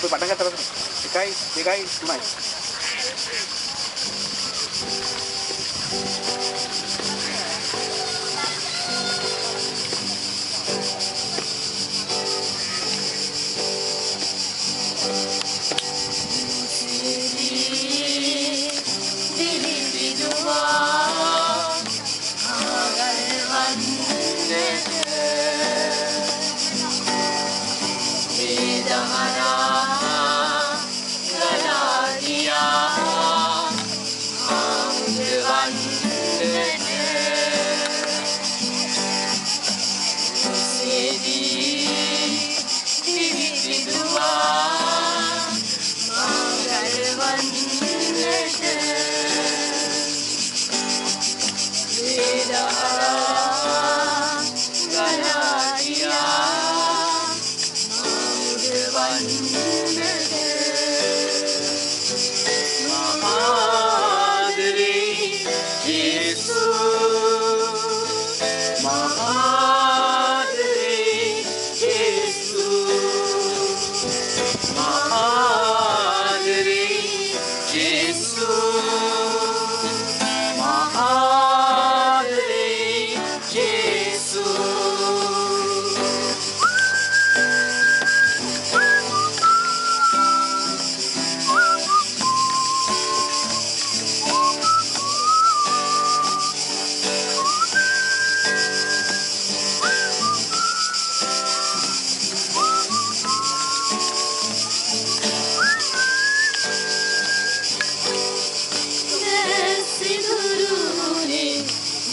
apa pandangan terus? Dekai, dekai, semai. Maha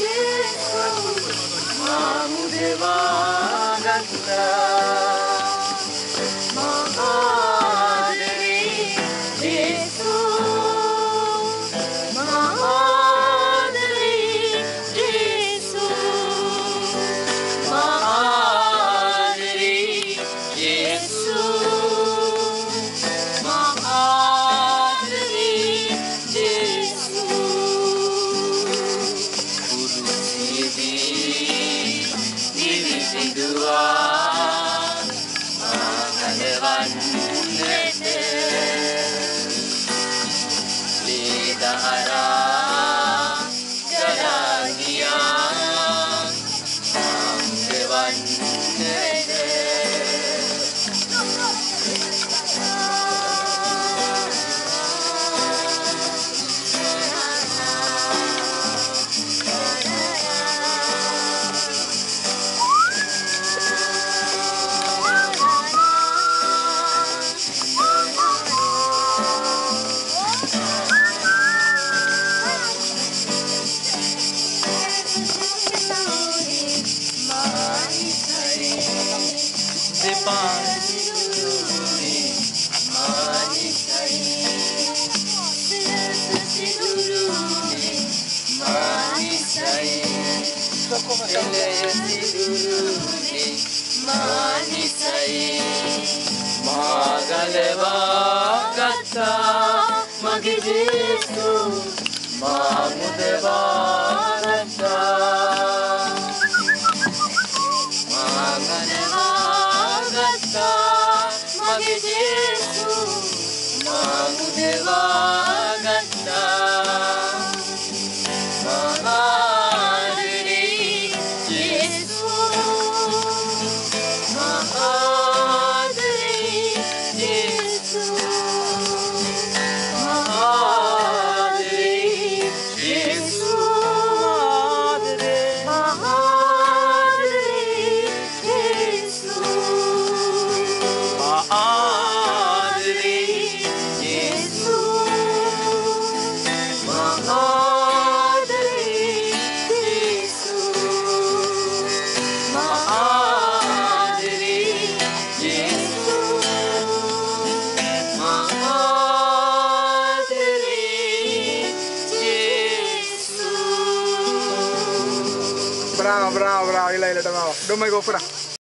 देखो मामू देवा Ganga Hara Magaleva gatta magijisu Mamudeva gatta 했어 먹이질 수. 너무 뜨거워 abrazo y le tomaba. Dos me fuera.